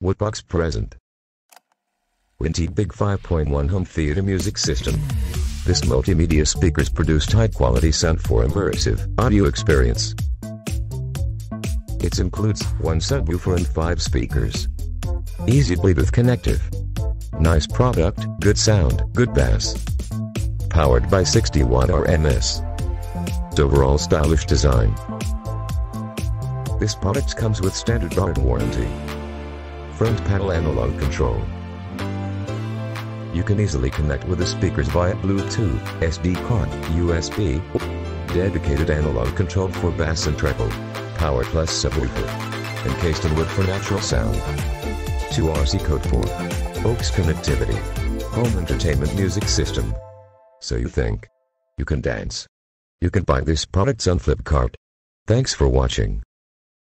Woodvox present. Winty Big 5.1 Home Theater Music System. This multimedia speakers produced high quality sound for immersive audio experience. It includes one subwoofer and five speakers. Easy Bluetooth connective. Nice product, good sound, good bass. Powered by 60 watt RMS. Overall stylish design. This product comes with standard guard warranty. Front panel analog control. You can easily connect with the speakers via Bluetooth, SD card, USB, dedicated analog control for bass and treble, power plus subwoofer, encased in wood for natural sound. 2RC code for Aux connectivity, home entertainment music system. So you think you can dance? You can buy this products on Flipkart. Thanks for watching.